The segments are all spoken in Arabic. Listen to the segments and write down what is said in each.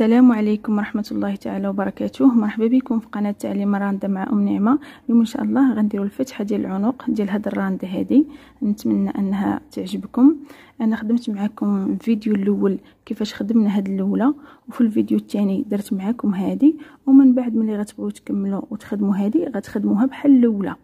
السلام عليكم ورحمة الله تعالى وبركاته. مرحبا بكم في قناة تعليم راندا مع أم نعمة. اليوم إن شاء الله غنديروا الفتحة ديال العنق ديال هاد الراندا هادي. نتمنى أنها تعجبكم. أنا خدمت معكم الفيديو الأول كيفاش خدمنا هاد الأولى وفي الفيديو الثاني درت معكم هادي. ومن بعد ملي غتبغيو تكملوا وتخدموا هادي غتخدموها بحال الأولى.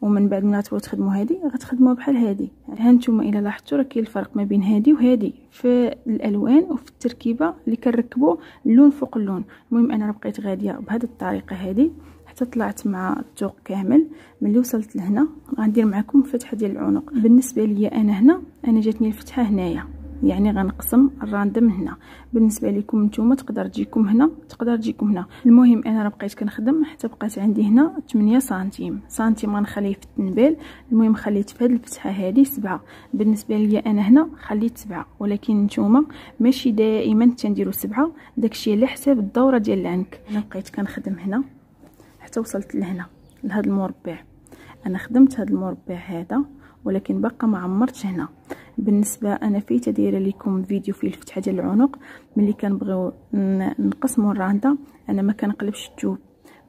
ومن بعد ما تخدموا هذه غتخدموها بحال هذه ها نتوما إلا لاحظتوا راه كاين الفرق ما بين هذه وهذه في الألوان وفي التركيبة اللي كنركبوا اللون فوق اللون. المهم أنا بقيت غادية بهذه الطريقة هذه حتى طلعت مع الذوق كامل. ملي وصلت لهنا غندير معكم فتحة ديال العنق. بالنسبة لي أنا هنا أنا جاتني الفتحة هنايا. يعني غنقسم الراندم هنا. بالنسبة لكم نتوما تقدر تجيكم هنا تقدر تجيكم هنا. المهم أنا راه بقيت كنخدم حتى بقات عندي هنا 8 سنتيم. سنتيم غنخليه في التنبال المهم خليت في هذه الفتحة هذه 7 بالنسبة لي أنا هنا خليت 7 ولكن نتوما ماشي دائما تنديروا 7 داكشي على حساب الدورة ديال العنق. أنا بقيت كنخدم هنا حتى وصلت لهنا لهذا المربع. أنا خدمت هذا المربع هذا. ولكن بقى ما عمرتش هنا. بالنسبة أنا فيت دايره لكم فيديو فيه الفتحه ديال العنق ملي كنبغيو نقسموا الرانده أنا ما كنقلبش التوب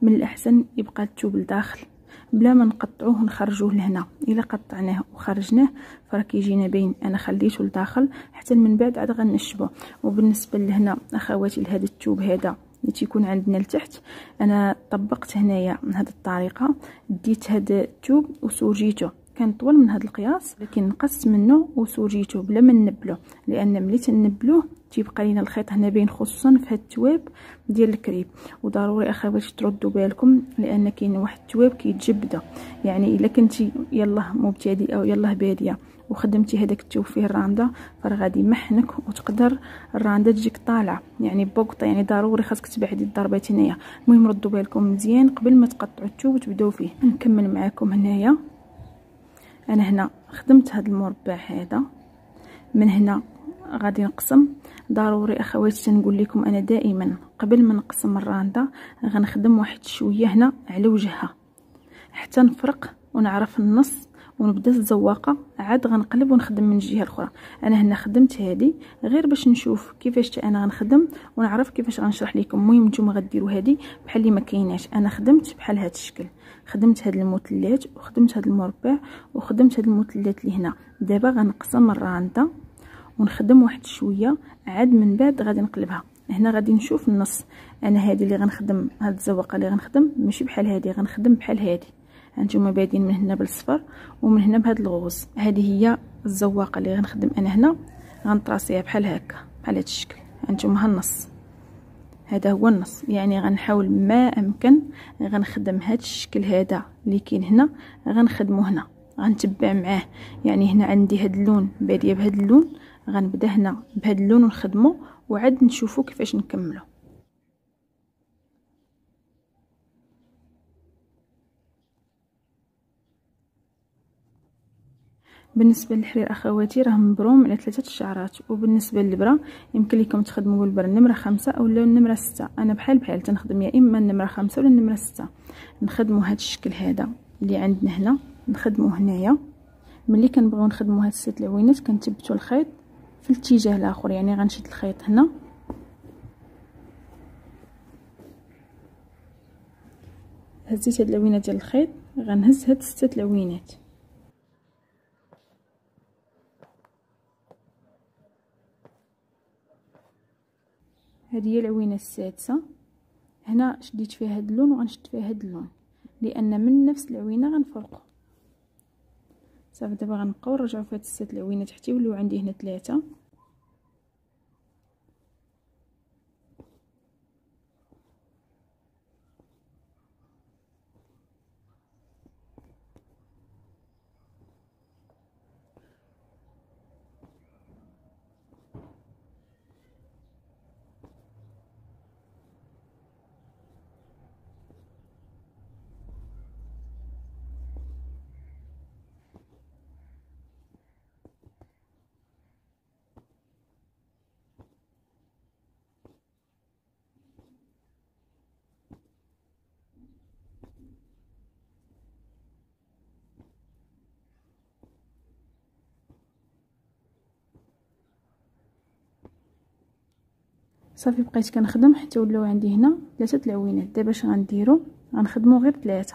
من الأحسن يبقى التوب لداخل. بلا ما نقطعوه ونخرجوه لهنا. إلا قطعناه وخرجناه فراه كيجينا باين أنا خليته لداخل حتى من بعد عاد غنشبو وبالنسبة لهنا أخواتي لهذا التوب هذا اللي تيكون عندنا لتحت أنا طبقت هنايا من هذه الطريقة. ديت هذا التوب وسورجيته. كان طول من هذا القياس لكن نقصت منه وسورجيته بلا ما نبلو لأن ملي تنبلوه تيبقى لينا الخيط هنا باين خصوصا في هاد التواب ديال الكريب. وضروري اخواتي تردوا بالكم لأن كاين واحد التواب كيتجبده يعني إلا كنتي يلاه مبتدئة أو يلاه بادية وخدمتي هذاك التوب فيه الرانده فراه غادي يمحنك وتقدر الرانده تجيك طالعه يعني بوقطه يعني ضروري خاصك تبعدي الضربات هنايا. المهم ردوا بالكم مزيان قبل ما تقطعوا التوب وتبداو فيه. نكمل معكم هنايا. أنا هنا خدمت هذا المربع هذا. من هنا غادي نقسم. ضروري أخواتي تنقول لكم أنا دائما قبل ما نقسم الرانده غنخدم واحد شوية هنا على وجهها. حتى نفرق ونعرف النص ونبدأ الزواقة. عاد غنقلب ونخدم من الجهة الأخرى. أنا هنا خدمت هذه غير باش نشوف كيفاش أنا غنخدم ونعرف كيفاش غنشرح لكم. المهم نتوما غديروا هذه بحال اللي ما كايناش. أنا خدمت بحال هذا الشكل. خدمت هاد المثلثات وخدمت هاد المربع وخدمت هاد المثلثات اللي هنا. دابا غنقسم الرانده ونخدم واحد شوية. عاد من بعد غادي نقلبها. هنا غادي نشوف النص. أنا هذه اللي غنخدم هاد الزواقة اللي غنخدم ماشي بحال هذه غنخدم بحال هذه هانتوما بادين من هنا بالصفر ومن هنا بهاد الغوز هذه هي الزواقة اللي غنخدم أنا هنا غنطراسيها بحال هكا بحال هاد الشكل. هانتوما ها النص. هذا هو النص. يعني غنحاول ما أمكن غنخدم هاد الشكل هذا اللي كاين هنا غنخدمو هنا غنتبع معاه. يعني هنا عندي هاد اللون بادية بهاد اللون غنبدأ هنا بهاد اللون ونخدمو وعاد نشوفو كيفاش نكملو. بالنسبة للحرير أخواتي راه مبروم على ثلاثة الشعرات. وبالنسبة للبرة يمكن لكم تخدموا بالبرة النمرة خمسة أو النمرة ستة. أنا بحال بحال تنخدم يا إما النمرة خمسة ولا النمرة ستة. نخدموا هذا الشكل هذا اللي عندنا هنا. نخدموه هنايا. ملي كنبغيو نخدموا هاد الست العوينات كنثبتوا الخيط في الاتجاه الآخر. يعني غنشد الخيط هنا. هزيت هاد العوينات ديال الخيط. غنهز هاد الست العوينات. هذه هي العوينة السادسة. هنا شديت فيها هذا اللون وغنشد فيها هذا اللون لأن من نفس العوينة غنفرقوا صافي دابا غنبقاو نرجعوا في هاد الست العوينات حتى يوليو عندي هنا ثلاثة صافي بقيت كنخدم حتى ولاو عندي هنا ثلاثة العوينات. دابا اش غنديرو؟ غنخدمو غير ثلاثة.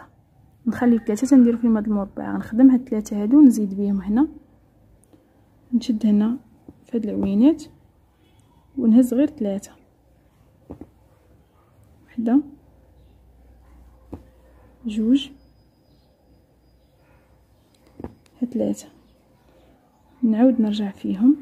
نخلي ثلاثة تنديرو فيهم هاد المربع. غنخدم هاد ثلاثة هادو نزيد بهم هنا. نشد هنا في هاد العوينات ونهز غير ثلاثة. وحدة. جوج. ثلاثة. نعاود نرجع فيهم.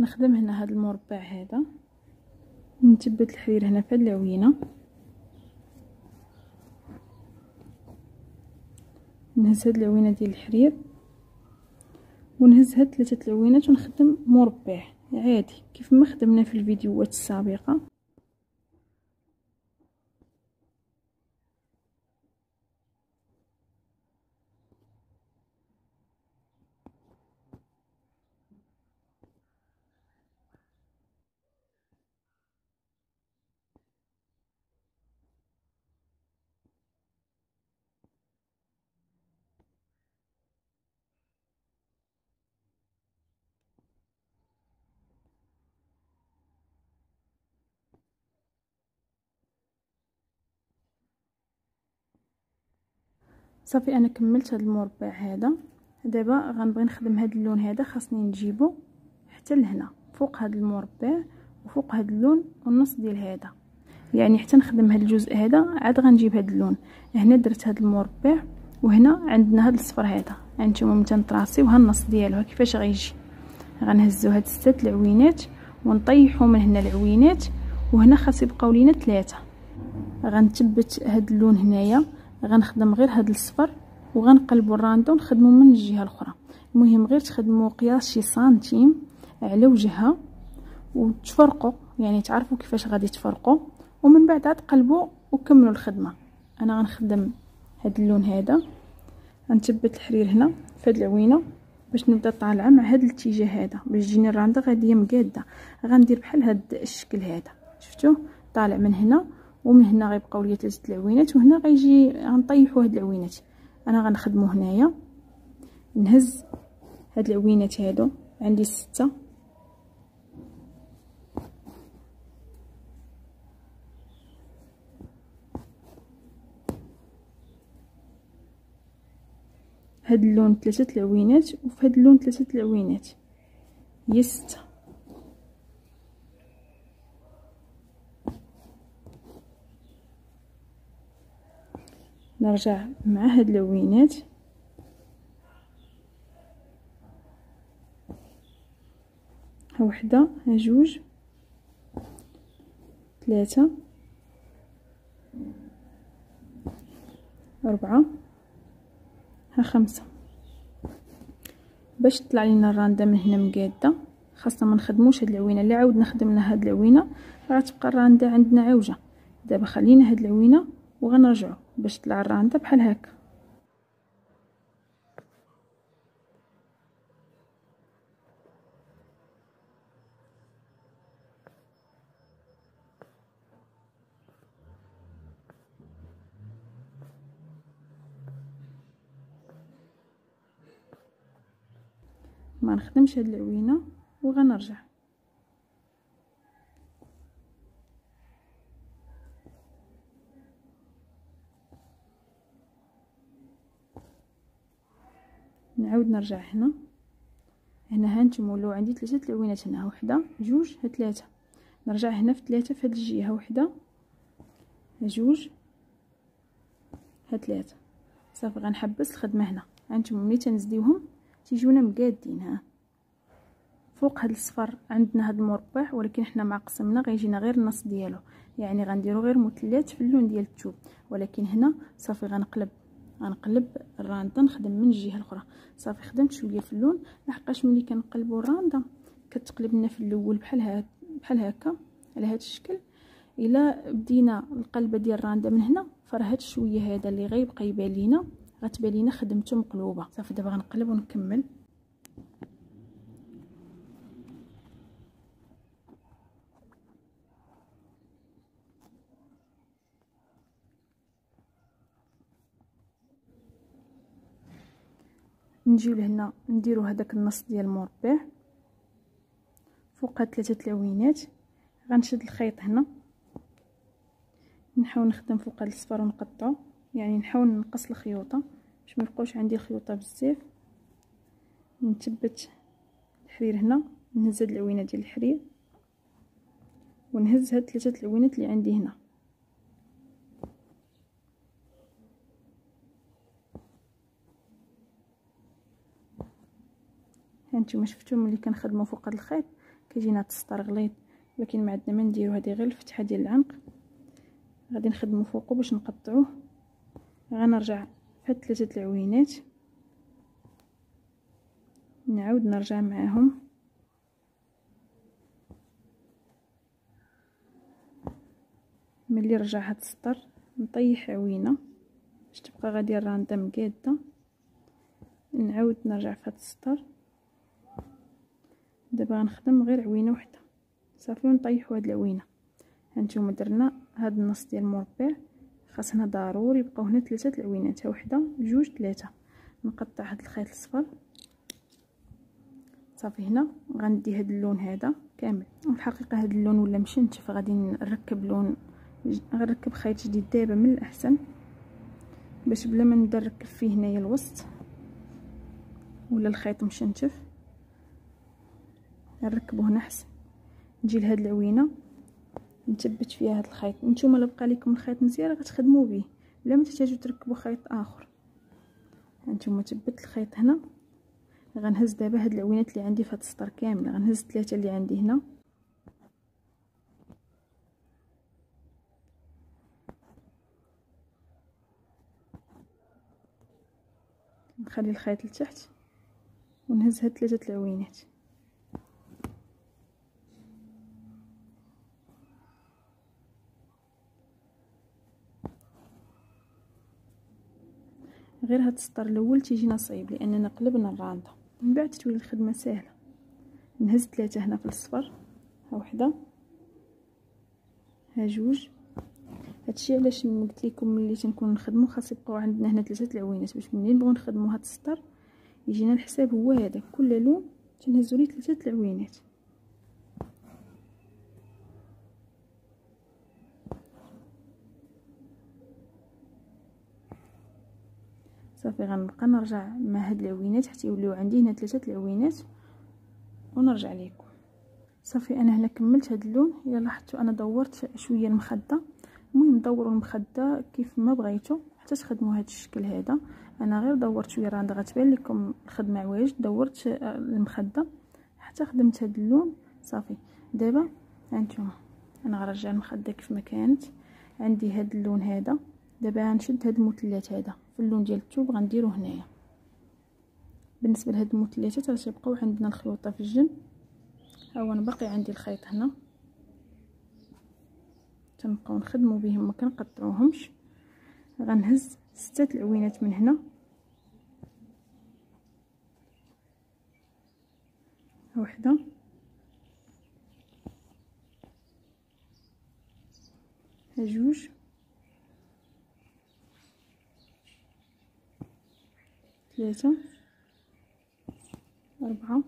نخدم هنا هذا المربع هذا. نثبت الحرير هنا في العوينه نهز هاد العوينه ديال الحرير. ونهز هاد ثلاثة العوينات ونخدم مربع. عادي. كيف ما خدمنا في الفيديوهات السابقة. صافي أنا كملت هذا المربع هذا. دابا غنبغي نخدم هذا اللون هذا خاصني نجيبو حتى لهنا فوق هذا المربع وفوق هذا اللون والنص ديال هذا. يعني حتى نخدم هذا الجزء هذا عاد غنجيب هذا اللون. هنا درت هذا المربع وهنا عندنا هذا الصفر هذا. هانتوما متى نطراسيو ها النص ديالو كيفاش غيجي؟ غنهزو هاد ستة العوينات ونطيحو من هنا العوينات وهنا خاص يبقاو لينا ثلاثة غنثبت هاد اللون هنايا. غنخدم غير هاد الصفر وغنقلبو الراندو نخدمو من الجهة الأخرى. المهم غير تخدمو قياس شي سنتيم على وجهها وتفرقوا يعني تعرفوا كيفاش غادي تفرقوا ومن بعد عاد قلبوا وكملوا الخدمة. أنا غنخدم هاد اللون هذا. غنثبت الحرير هنا في هاد العوينة باش نبدا طالعة مع هاد الاتجاه هذا باش تجيني الرانده غاديه مقاده غندير بحال هاد الشكل هذا. شفتوا طالع من هنا. ومن هنا غيبقاو ليا ثلاثة العوينات وهنا غيجي غنطيحوا هاد العوينات أنا غنخدمو هنايا نهز هاد العوينات هادو عندي ستة. هاد اللون ثلاثة العوينات وفي هاد اللون ثلاثة العوينات هي ستة. نرجع مع هاد اللوينات ها وحده ها جوج ثلاثة أربعة ها خمسة. باش تطلع لينا الرانده من هنا مقاده خاصنا ما نخدموش هاد العوينه اللي عاود نخدمنا هاد العوينه راه تبقى الراندة عندنا عوجه دابا خلينا هاد العوينه وغنرجعو. باش طلع الرانده بحال هكا ما نخدمش هاد العوينة وغنرجع. نعاود نرجع هنا. هنا هانتوما ولاو عندي ثلاثة العوينات هنا وحدة. جوج ها ثلاثة. نرجع هنا في ثلاثة في هاد الجهة وحدة. جوج ها ثلاثة. صافي غنحبس الخدمة هنا. هانتوما ملي تنزديوهم تيجونا مقادين ها. فوق هاد الصفر عندنا هاد المربع ولكن حنا مع قسمنا غيجينا غير النص ديالو. يعني غنديرو غير مثلث في اللون ديال الثوب ولكن هنا صافي غنقلب غنقلب الرانده نخدم من الجهه الأخرى. صافي خدمت شوية في اللون لحقاش ملي كنقلبوا الرانده كتقلب لنا في الأول بحال هاد بحال هكا على هاد الشكل. إلا بدينا القلبة ديال الرانده من هنا فراه هاد شوية هذا اللي غيبقى يبان لينا غتبان لينا خدمته مقلوبة. صافي دابا غنقلب ونكمل. نجيو لهنا نديرو هذاك النص ديال المربع فوق هاد ثلاثة العوينات غنشد الخيط هنا. نحاول نخدم فوق هاد الصفر ونقطعو. يعني نحاول نقص الخيوطة باش ما يبقاوش عندي الخيوطة بزاف. نثبت الحرير هنا. نهز هاد العوينه ديال الحرير. ونهز هاد ثلاثة العوينات اللي عندي هنا. هانتوما شفتو ملي كنخدمو فوق هاد الخيط؟ كيجينا تسطر غليظ ولكن ما عندنا ما نديرو هذه غير الفتحة ديال العنق غادي نخدمو فوقو باش نقطعوه. غنرجع فهاد ثلاثة العوينات. نعاود نرجع معاهم. ملي رجع هاد السطر نطيح عوينة باش تبقى غادي الرانده مقاده نعاود نرجع في هاد السطر. دابا غنخدم غير عوينة وحدة. صافي ونطيحوا هاد العوينة. هانتوما درنا هاد النص ديال المربع خاصنا ضروري يبقاو هنا ثلاثة العوينات وحدة جوج ثلاثة نقطع هاد الخيط الصفر صافي هنا غندي هاد اللون هذا كامل. الحقيقة هاد اللون ولا مشنتف غادي نركب لون غنركب خيط جديد دابا من الأحسن. باش بلا ما نبدا نركب فيه هنايا الوسط. ولا الخيط مشنتف نركبو هنا احسن نجي لهاد العوينة نثبت فيها هاد الخيط. نتوما الا بقى لكم الخيط مزيان غتخدموا به بلا ما تحتاجوا تركبوا خيط آخر. هانتوما ثبت الخيط هنا. غنهز دابا هاد العوينات اللي عندي في هاد السطر كامله غنهز ثلاثة اللي عندي هنا. نخلي الخيط لتحت ونهز هاد ثلاثة العوينات. غير هاد السطر الأول تيجينا صعيب لأننا قلبنا الرانده من بعد تولي الخدمة سهلة. نهز ثلاثة هنا في الصفر. ها وحدة. ها جوج. هادشي علاش قلت لكم ملي تنكون نخدمو خاص يبقاو عندنا هنا ثلاثة العوينات باش ملي نبغيو نخدمو هاد السطر يجينا الحساب هو هذا. كل لون تنهزو ليه ثلاثة العوينات صافي غنبقى نرجع مع هاد العوينات حتى يوليو عندي هنا ثلاثة العوينات. ونرجع لكم صافي أنا هنا كملت هاد اللون. الا لاحظتوا أنا دورت شوية المخدة. المهم دوروا المخدة كيف ما بغيتو حتى تخدموا هاد الشكل هذا. أنا غير دورت شوية راه غتبان لكم الخدمة عوايج دورت المخدة حتى خدمت هاد اللون. صافي دابا هانتوما أنا غنرجع المخدة كيف ما كانت. عندي هاد اللون هذا. دابا غنشد هاد المثلث هذا. في اللون ديال الثوب غنديرو هنايا. بالنسبة لهاد المثلثات راه تيبقاو عندنا الخيوطة في الجنب. ها هو أنا باقي عندي الخيط هنا. تنبقاو نخدمو بهم ما كنقطعوهمش. غنهز ستة العوينات من هنا. وحدة. جوج. ثلاثة أربعة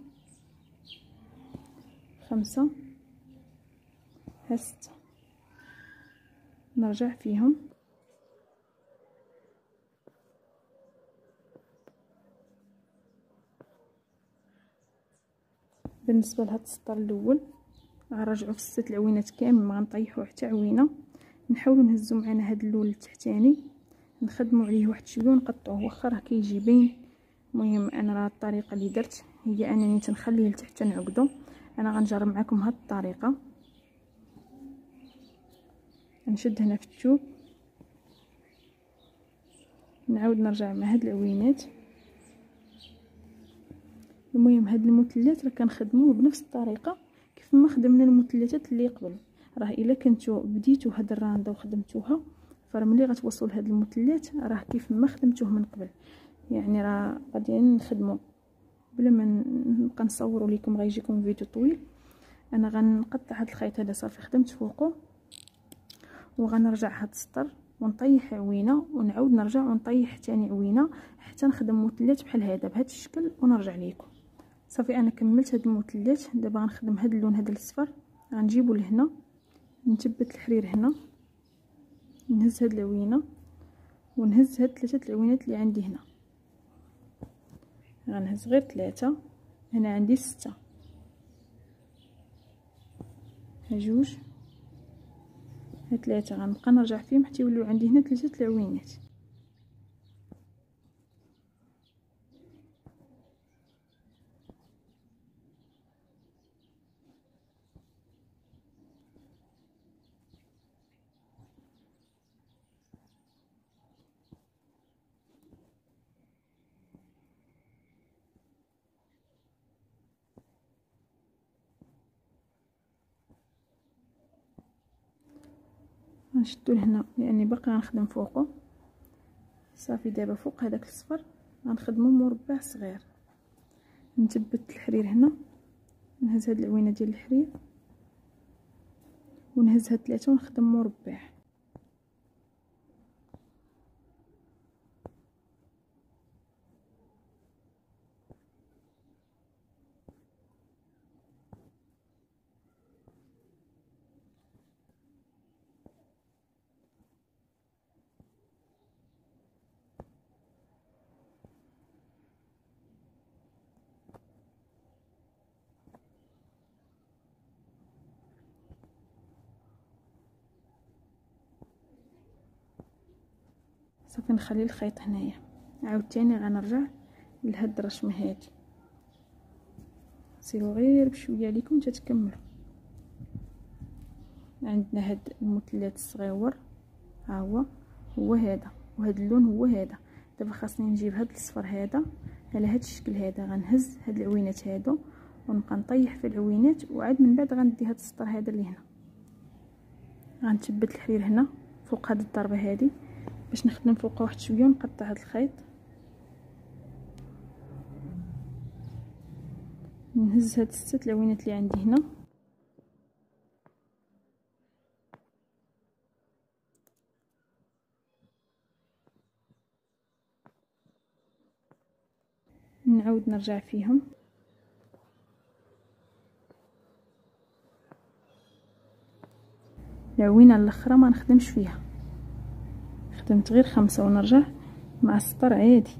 خمسة ستة نرجع فيهم. بالنسبة لهاد السطر الأول غنرجعو في الست العوينات كامل ما غنطيحو حتى عوينة. نحاولو نهزو معنا هاد اللون التحتاني. نخدمو عليه واحد شوية ونقطعوه واخا راه كيجي باين. المهم أنا راه الطريقة اللي درت هي أنني تنخليه لتحت تنعقدو. أنا غنجرب معكم هاد الطريقة. نشد هنا في الثوب نعاود نرجع مع هاد العوينات المهم هاد المثلثات راه كنخدموه بنفس الطريقة كيف ما خدمنا المثلثات اللي قبل. راه إلا كنتو بديتو هاد الرانده وخدمتوها فراه ملي غتوصلوا لهاد المثلث راه كيف ما خدمتوه من قبل. يعني راه غاديين نخدموا بلا ما نبقى نصور لكم غيجيكم فيديو طويل. أنا غنقطع هاد الخيط هذا صافي خدمت فوقه وغنرجع هاد السطر ونطيح عوينة ونعاود نرجع ونطيح تاني عوينة حتى نخدم مثلث بحال هذا بهذا الشكل ونرجع لكم صافي أنا كملت هاد المثلث دابا غنخدم هاد اللون هذا الأصفر. غنجيبو لهنا. نثبت الحرير هنا. نهز هاد العوينة. ونهز هاد ثلاثة العوينات اللي عندي هنا. غنهز غير ثلاثة هنا عندي ها جوج. ها ثلاثة غنبقى نرجع فيهم حتى يوليو عندي هنا ثلاثة العوينات غنشدو لهنا لاني باقي غنخدم فوقه صافي دابا فوق هذاك الصفر. غنخدمو مربع صغير. نثبت الحرير هنا. نهز هاد العوينة ديال الحرير. ونهز هاد ثلاثة ونخدم مربع. صافي نخلي الخيط هنايا. عاوتاني غنرجع لهاد الرشمه هادي. سيروا غير بشوية عليكم تتكملوا. عندنا هاد المثلث الصغيور. ها هو. هو هذا. وهاد اللون هو هذا. دابا خاصني نجيب هاد الصفر هذا. على هاد الشكل هذا غنهز هاد العوينات هادو. ونبقى نطيح في العوينات. وعاد من بعد غندي هاد السطر هذا اللي هنا. غنثبت الحرير هنا فوق هاد الضربة هادي. باش نخدم فوق واحد شوية ونقطع هاد الخيط. نهز هاد الست لوينات اللي عندي هنا. نعاود نرجع فيهم. العوينة الأخرى ما نخدمش فيها. خدمت غير خمسة ونرجع مع السطر عادي.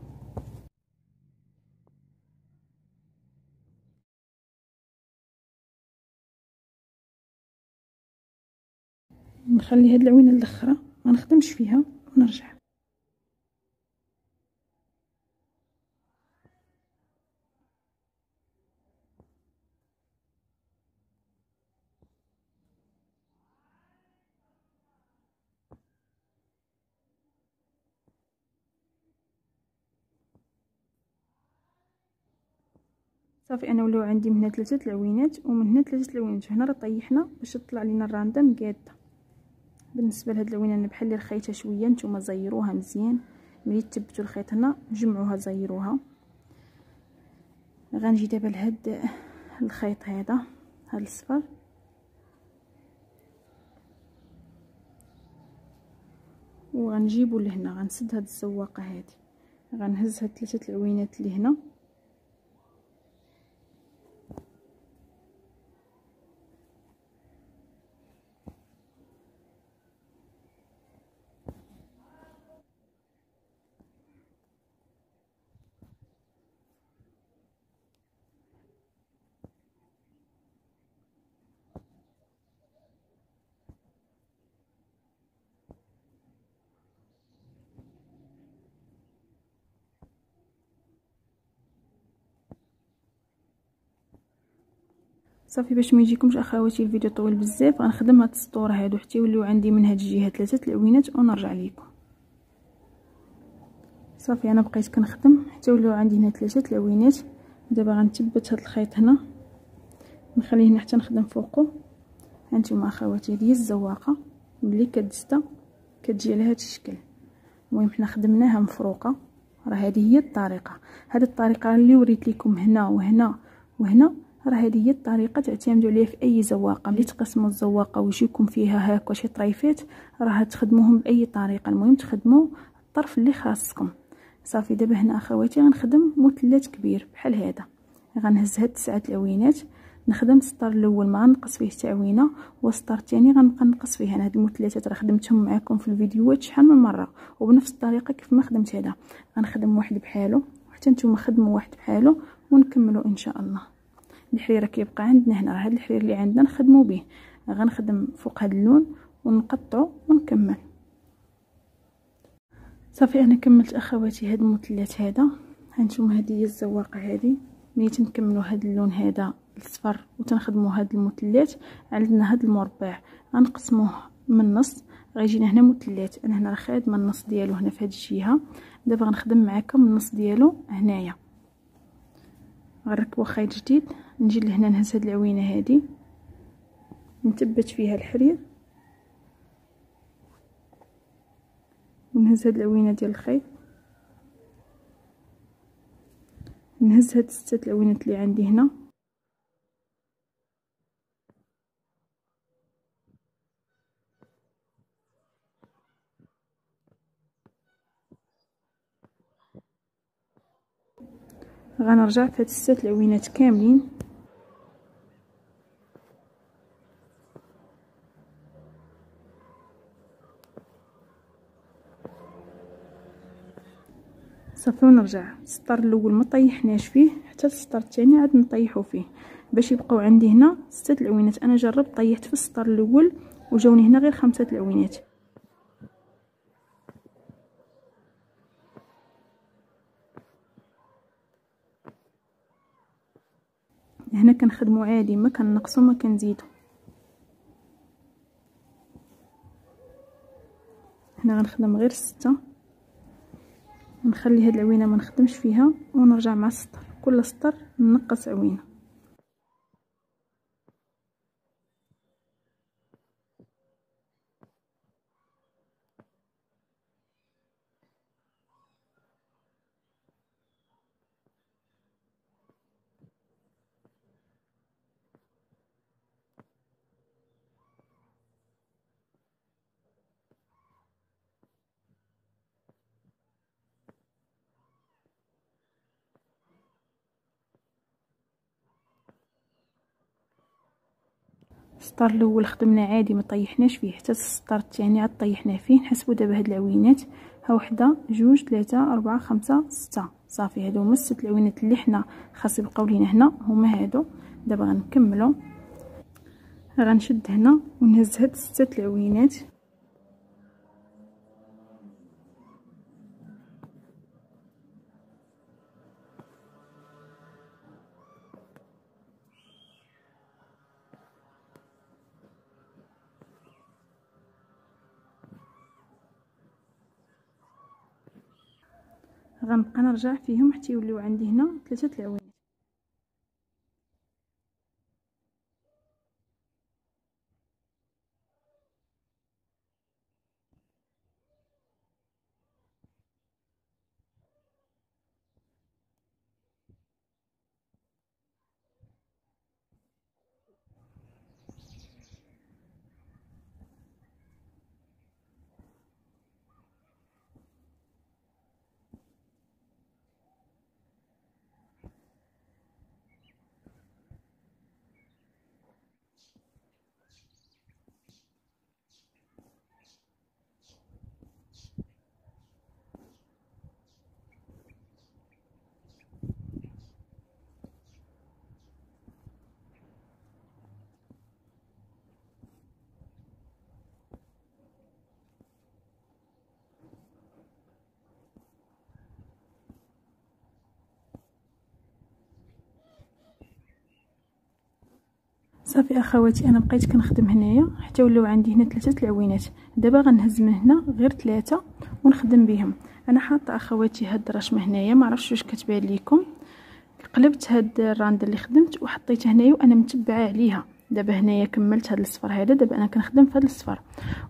نخلي هاد العوينة الأخرى ما نخدمش فيها ونرجع. صافي أنا ولاو عندي من هنا ثلاثة العوينات ومن هنا ثلاثة العوينات. هنا راه طيحنا باش تطلع لينا الرانده مقاده بالنسبة لهاد العوينة أنا بحال اللي رخيتها شوية نتوما زيروها مزيان. ملي تثبتوا الخيط هنا جمعوها زيروها. غنجي دابا لهاد الخيط هذا هاد الصفر. وغنجيبو لهنا غنسد هاد الزواقة هادي. غنهز هاد ثلاثة العوينات اللي هنا صافي باش ما يجيكمش أخواتي الفيديو طويل بزاف غنخدم هاد السطور هادو حتى يوليو عندي من هاد الجهة ثلاثة العوينات ونرجع ليكم. صافي أنا بقيت كنخدم حتى ولاو عندي هنا ثلاثة العوينات دابا غنثبت هاد الخيط هنا نخليه هنا حتى نخدم فوقه هانتوما أخواتي هذه الزواقة ملي كتزتا كتجي على هذا الشكل. المهم حنا خدمناها مفروقة راه هذه هي الطريقة. هذه الطريقة اللي وريت لكم هنا وهنا وهنا راه هذه هي الطريقة تعتمدوا عليها في أي زواقة. ملي تقسموا الزواقة ويجيكم فيها هكا شي طريفات راه تخدموهم بأي طريقة. المهم تخدموا الطرف اللي خاصكم. صافي دابا هنا أخواتي غنخدم مثلث كبير بحال هذا. غنهز هاد تسعة العوينات نخدم السطر الأول ما غنقص فيه تعوينه والسطر الثاني غنبقى نقص فيه. أنا هاد المثلثات راه خدمتهم معكم في الفيديوهات شحال من مرة. وبنفس الطريقة كيف ما خدمت هذا. غنخدم واحد بحالو حتى نتوما خدموا واحد بحالو ونكملوا إن شاء الله. الحريره كيبقى عندنا هنا. راه هاد الحرير اللي عندنا نخدموا به غنخدم فوق هاد اللون ونقطعو ونكمل. صافي أنا كملت أخواتي هاد المثلث هذا هانتوما هذه هي الزواقة هذه ملي تنكملوا هاد اللون هذا الصفر وتنخدموا هاد المثلث عندنا هاد المربع. غنقسموه من النص غيجينا هنا مثلث أنا هنا راه خادمة النص ديالو هنا في هاد الجهة. دابا غنخدم معكم النص ديالو هنايا. غنركبو خيط جديد. نجي لهنا نهز هاد العوينة هادي. نثبت فيها الحرير. ونهز هاد العوينة ديال الخيط. نهز هاد ستة العوينات اللي عندي هنا. غنرجع في هاد الست العوينات كاملين. صافي ونرجع. السطر الأول ما طيحناش فيه حتى السطر الثاني عاد نطيحو فيه. باش يبقاو عندي هنا ستة العوينات. أنا جربت طيحت في السطر الأول وجاوني هنا غير خمسة العوينات. هنا كنخدمو عادي ما كنقصو ما كنزيدو. هنا غنخدم غير ستة. نخلي هاد العوينة ما نخدمش فيها ونرجع مع السطر. كل سطر نقص عوينة. السطر الأول خدمنا عادي ما طيحناش فيه. حتى السطر الثاني عاد طيحنا فيه. نحسبوا دابا هاد العوينات. ها وحدة جوج ثلاثة أربعة خمسة ستة. صافي هادو هما الست العوينات اللي حنا خاص يبقاو لينا هنا. هما هادو. دابا غنكملو. غنشد هنا ونهز هاد ستة العوينات. غنبقى نرجع فيهم حتى يوليو عندي هنا ثلاثة العوين صافي اخواتي أنا بقيت كنخدم هنايا حتى ولاو عندي هنا ثلاثة العوينات دابا غنهز من هنا غير ثلاثة ونخدم بهم. أنا حاطه اخواتي هاد الرشمة هنايا ما عرفتش واش كتبان لكم قلبت هاد الراند اللي خدمت وحطيتها هنايا وأنا متبعة عليها. دابا هنايا كملت هذا الصفر هذا دابا أنا كنخدم في هذا الصفر.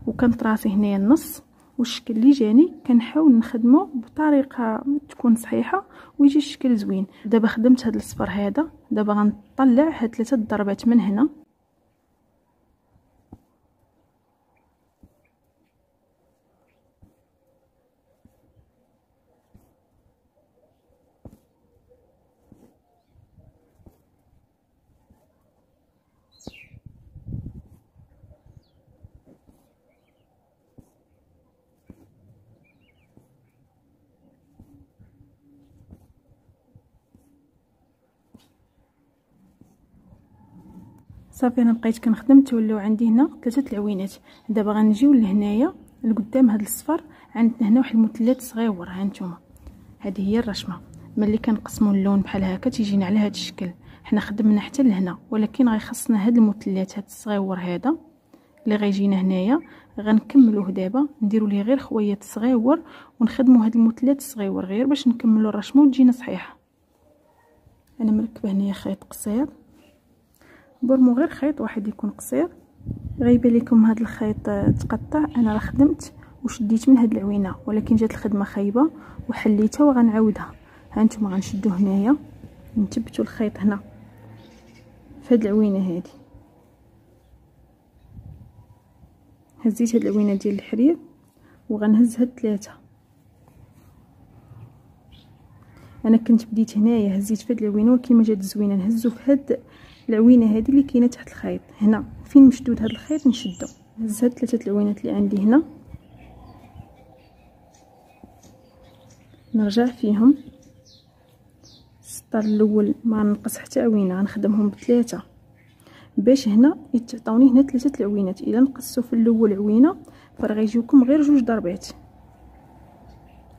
وكنت راسي هنايا النص. والشكل اللي جاني كنحاول نخدمه بطريقة تكون صحيحة ويجي الشكل زوين. دابا خدمت هذا الصفر هذا دابا غنطلع هاد ثلاثة ضربات من هنا. صافي أنا بقيت كنخدم تولاو عندي هنا ثلاثة العوينات. دابا غنجيو لهنايا لقدام هذا الصفر عندنا هنا واحد المثلث صغيور ها نتوما. هذه هي الرشمة. ملي كنقسموا اللون بحال هكا تيجينا على هذا الشكل. حنا خدمنا حتى لهنا ولكن غيخصنا هذا المثلث هذا الصغيور هذا اللي غيجينا هنايا. غنكملوه دابا نديروا ليه غير خويات صغيور ونخدموا هذا المثلث الصغيور غير باش نكملوا الرشمة وتجينا صحيحة. أنا مركبة هنايا خيط قصير. برمو غير خيط واحد يكون قصير. غايبة لكم هذا الخيط تقطع. أنا راه خدمت وشديت من هاد العوينة ولكن جات الخدمة خايبة وحليتها وغنعاودها. ها أنتم غنشدو هنايا. نثبتوا الخيط هنا في هاد العوينة هادي. هزيت هاد العوينة ديال الحرير وغنهز هاد ثلاثة أنا كنت بديت هنايا هزيت في هاد العوينة ولكن ما جات زوينه نهزو في هاد العوينه هذه اللي كاينة تحت الخيط. هنا فين مشدود هذا الخيط؟ نشدو. هز هاد ثلاثة العوينات اللي عندي هنا. نرجع فيهم. السطر الأول ما نقص حتى عوينه غنخدمهم بثلاثة. باش هنا يتعطوني هنا ثلاثة العوينات إلا نقصوا في الأول عوينة فراه غيجيوكم غير جوج ضربات.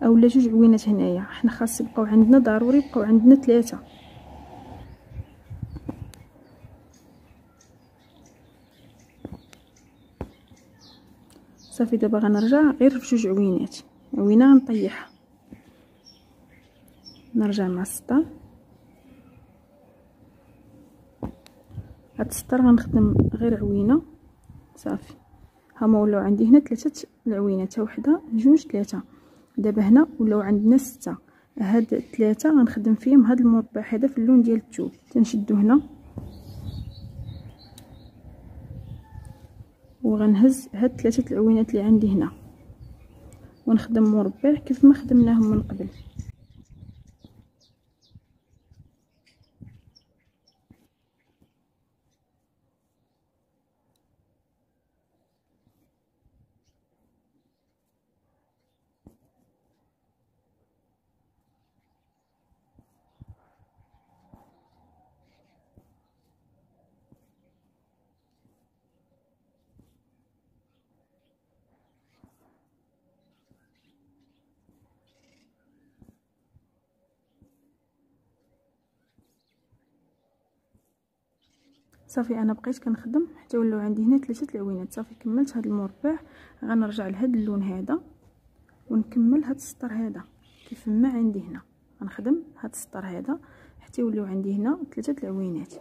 اولا جوج عوينات هنايا. حنا خاص يبقاو عندنا ضروري يبقاو عندنا ثلاثة. صافي دابا غنرجع غير في جوج عوينات. عوينة غنطيحها. نرجع مع السطر هاد السطر غنخدم غير عوينة. صافي. هما ولاو عندي هنا ثلاثة العوينات وحدة جوج ثلاثة دابا هنا ولاو عندنا ستة. هاد ثلاثة غنخدم فيهم هاد المربع هذا في اللون ديال الثوب تنشدو هنا. وغنهز هاد ثلاثة العوينات اللي عندي هنا. ونخدم مربع كيف ما خدمناهم من قبل. صافي أنا بقيت كنخدم حتى ولاو عندي هنا ثلاثة العوينات صافي كملت هذا المربع غنرجع لهذا اللون هذا ونكمل هذا السطر هذا. كيف ما عندي هنا. غنخدم هذا السطر هذا حتى يوليو عندي هنا ثلاثة العوينات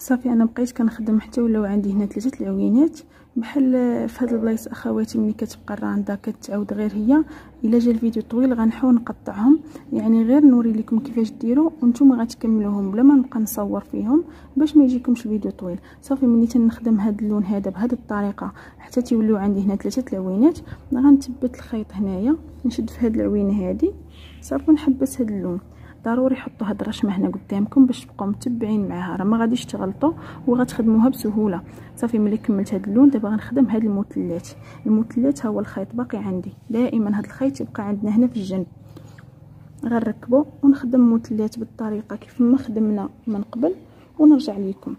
صافي أنا بقيت كنخدم حتى ولاو عندي هنا ثلاثة العوينات. بحال في هاد البلايص أخواتي ملي كتبقى الراندا كتعاود غير هي. إلا جا الفيديو طويل غنحاول نقطعهم. يعني غير نوري لكم كيفاش ديروا وأنتم غتكملوهم بلا ما نبقى نصور فيهم باش ما يجيكمش الفيديو طويل. صافي ملي تنخدم هاد اللون هذا بهذه الطريقة حتى تيوليو عندي هنا ثلاثة العوينات غنثبت الخيط هنايا نشد في هاد العوينة هذه صافي ونحبس هاد اللون. ضروري حطوا هاد الرشمة هنا قدامكم باش تبقاو متبعين معاها. راه ما غاديش تغلطوا وغتخدموها بسهولة. صافي ملي كملت هاد اللون دابا غنخدم هاد المثلثات المثلث هو الخيط باقي عندي. دائما هاد الخيط يبقى عندنا هنا في الجنب. غنركبو ونخدم مثلث بالطريقة كيف ما خدمنا من قبل. ونرجع لكم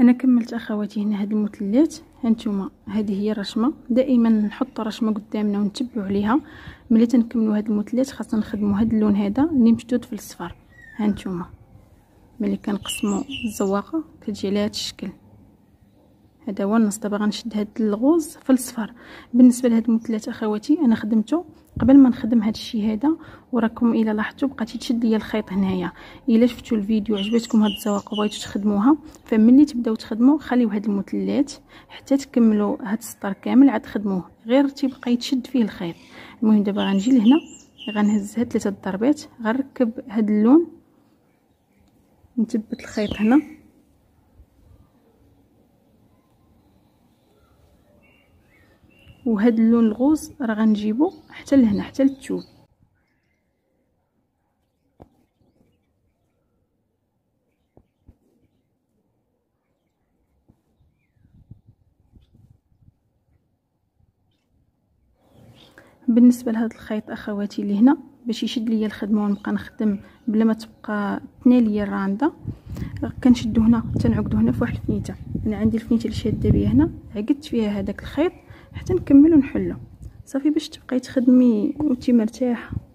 أنا كملت أخواتي هنا هاد المثلثات هانتوما هذه هي الرشمة. دائما نحط رشمه قدامنا ونتبعوا عليها ملي تنكملوا هاد المثلثات خاصنا نخدموا هاد اللون هذا اللي مشدود في الصفر هانتوما ملي كنقسموا الزواقة كتجي على هاد الشكل. هذا هو النص. دابا غنشد هاد الغوز في الصفر بالنسبة لهاد المثلثات أخواتي أنا خدمته قبل ما نخدم هاد الشيء هذا وراكم إلا لاحظتوا بقات تشد ليا الخيط هنايا. إلا شفتوا الفيديو عجبتكم هاد الزواق وبغيتوا تخدموها فملي تبداو تخدموا خليو هاد المثلثات حتى تكملوا هاد السطر كامل عاد خدموه. غير تيبقى يتشد فيه الخيط. المهم دابا غنجي لهنا غنهز هاد ثلاثة ضربات غنركب هاد اللون نثبت الخيط هنا. وهاد اللون الغوز راه غنجيبو حتى لهنا حتى للثوب بالنسبة لهذا الخيط أخواتي اللي هنا باش يشد ليا الخدمة ونبقى نخدم بلا ما تبقى تنالي ليا الرانده كنشدو هنا تنعقدو هنا في واحد الفنيتة. أنا عندي الفنيتة اللي شادة بيا هنا عقدت فيها هذاك الخيط حتى نكمل ونحلو صافي باش تبقاي تخدمي وانتي مرتاحة.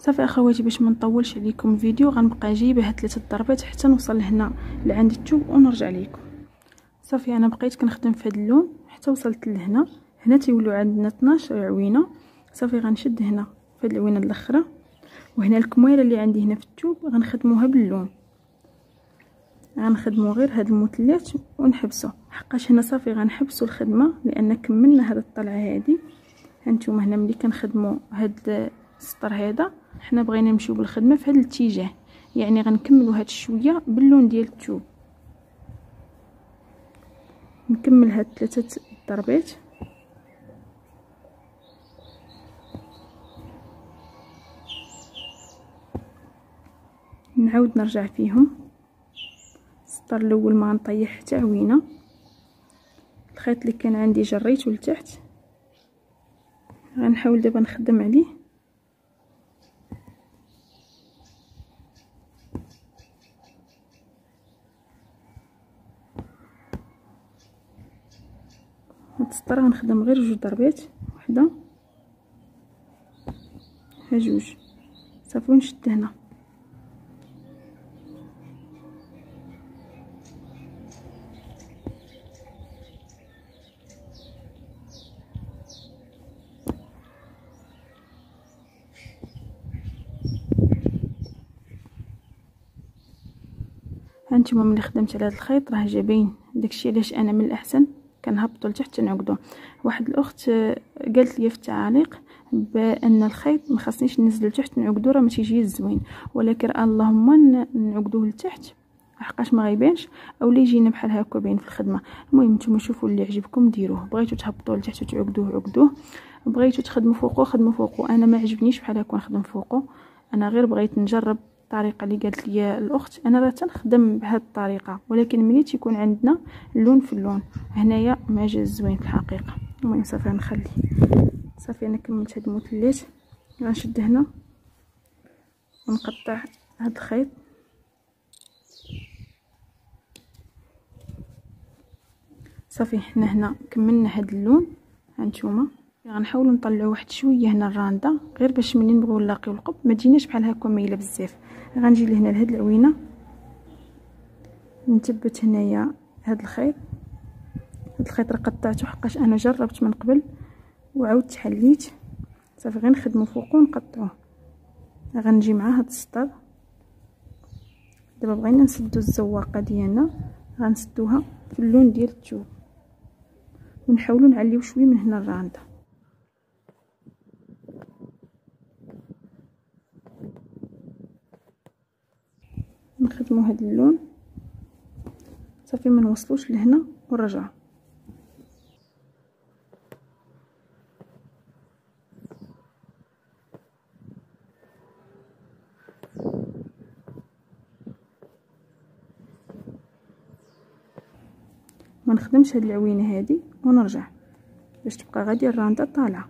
صافي اخواتي باش ما نطولش عليكم الفيديو غنبقى جايبه هاد ثلاثة ضربات حتى نوصل لهنا لعند الثوب ونرجع لكم صافي أنا بقيت كنخدم في هاد اللون حتى وصلت لهنا. هنا تيولوا عندنا 12 عوينة. صافي غنشد هنا في هاد العوينة الأخرى. وهنا الكميرة اللي عندي هنا في الثوب غنخدموها باللون. غنخدمو غير هاد المثلث ونحبسو. حقاش هنا صافي غنحبسو الخدمة لأن كملنا هاد الطلعة هادي. هانتوما هنا ملي كنخدمو هاد السطر هذا. حنا بغينا نمشيو بالخدمة في هذا الاتجاه. يعني غنكملوا هاد الشويه باللون ديال الثوب نكمل هاد ثلاثة ضربات نعاود نرجع فيهم. السطر الأول ما نطيح حتى عوينة. الخيط اللي كان عندي جريته لتحت غنحاول دابا نخدم عليه. السطر غنخدم غير جوج ضربات وحدة. ها جوج. صافي ونشد هنا. هانتوما ملي خدمت على هذا الخيط راه جايبين داكشي علاش أنا من الأحسن. كنهبطو لتحت نعقدو. واحد الأخت آه، قالت لي في التعاليق بأن الخيط ما خاصنيش ننزلو لتحت نعقدو راه ما تيجي زوين. ولكن اللهم نعقدوه لتحت حقاش ما غيبانش أو لي يجينا بحال هكا باين في الخدمة. المهم نتوما شوفوا اللي عجبكم ديروه. بغيتو تهبطوا لتحت وتعقدوه عقدوه. بغيتو تخدموا فوقو خدموا فوقو. أنا ما عجبنيش بحال هكا نخدم فوقو. أنا غير بغيت نجرب الطريقة اللي قالت لي الأخت أنا راه تنخدم بهذه الطريقة ولكن ملي تيكون عندنا اللون في اللون هنايا ما جا زوين في الحقيقة. المهم صافي نخلي صافي أنا كملت هاد المثلث غنشد هنا. ونقطع هاد الخيط. صافي حنا هنا كملنا هاد اللون. هانتوما غنحاولوا نطلعوا واحد شوية هنا الرانده غير باش ملي نبغيو نلاقيو القب. ما تجيناش بحال هكا مايلة بزاف. غنجي لهنا لهاد العوينة. نثبت هنايا هاد الخيط. هاد الخيط راه قطعته حقاش أنا جربت من قبل وعاودت حليت صافي غير نخدمو فوقو ونقطعوه غنجي مع هاد السطر. دابا بغينا نسدو الزواقة ديالنا. غنسدوها في اللون ديال الثوب ونحاولوا نعليو شوية من هنا الرانده نخدموا هذا اللون. صافي ما نوصلوش لهنا ونرجعوا ما نخدمش هاد العوينة هادي ونرجع. باش تبقى غادي الرانده طالعة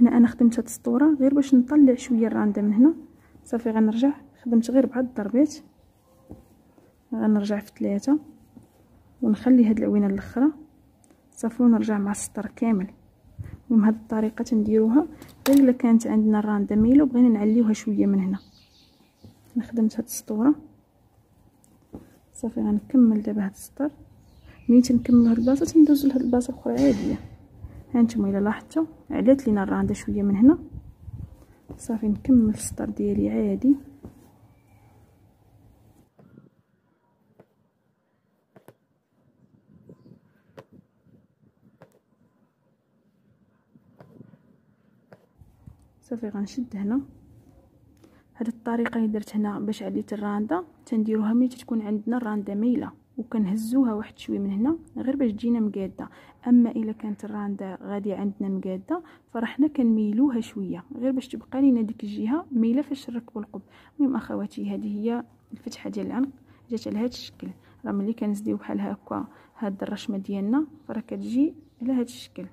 هنا أنا خدمت هاد السطورة غير باش نطلع شوية الرانده من هنا. صافي غنرجع. خدمت غير بعض الضربات. غنرجع في ثلاثة ونخلي هاد العوينة الأخرى. صافي ونرجع مع السطر كامل. المهم هاد الطريقة تنديروها. غير إلا كانت عندنا الرانده ميله وبغينا نعليوها شوية من هنا. أنا خدمت هاد السطورة. صافي غنكمل دابا هاد السطر. ملي تنكملو هاد البلاصة تندوزو لهاد البلاصة الاخرى عادية. هانتوما الا لاحظتوا علات لينا الرانده شوية من هنا. صافي نكمل السطر ديالي عادي. صافي غنشد هنا. هاد الطريقة اللي درت هنا باش عليت الرانده تنديروها ملي تكون عندنا الرانده ميلة. وكنهزوها واحد شوية من هنا غير باش تجينا مقادة. أما إلا كانت الرانده غادية عندنا مقادة فرحنا كنميلوها شوية. غير باش تبقى لينا ديك الجهة ميلة فاش نركبوا القب. المهم أخواتي هذه هي الفتحة ديال العنق جات على هذا الشكل. راه ملي كنزديو بحال هكا هاد الرشمة ديالنا فراه كتجي على هذا الشكل.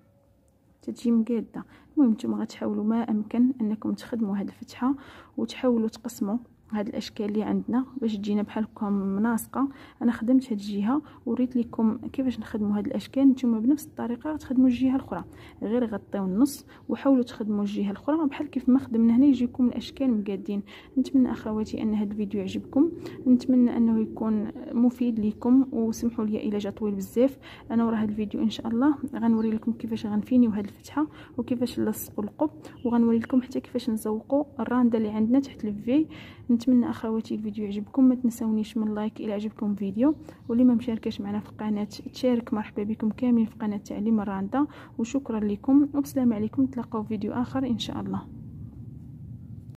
تتجي مقادة. المهم نتوما غتحاولوا ما أمكن أنكم تخدموا هذه الفتحة وتحاولوا تقسموا. هاد الأشكال اللي عندنا باش تجينا بحال هكا مناسقة. أنا خدمت هاد الجهة وريت لكم كيفاش نخدموا هاد الأشكال. نتوما بنفس الطريقة تخدموا الجهة الأخرى غير غطيو النص وحاولوا تخدموا الجهة الأخرى. بحال كيف ما خدمنا هنا يجيكم الأشكال مقادين. نتمنى أخواتي أن هاد الفيديو يعجبكم. نتمنى أنه يكون مفيد لكم وسمحوا لي الا جا طويل بزاف. أنا ورا هاد الفيديو إن شاء الله غنوري لكم كيفاش غنفينيو هاد الفتحة وكيفاش نلصقوا القب. وغنوري لكم حتى كيفاش نزوقوا الرانده اللي عندنا تحت الفي. نتمنى أخواتي الفيديو يعجبكم ما تنسونيش من like إلى عجبكم الفيديو واللي ما مشاركاش معنا في القناه تشارك مرحبا بكم كاملين في قناة تعليم الراندا. وشكرا لكم والسلام عليكم نتلاقاو في فيديو آخر إن شاء الله.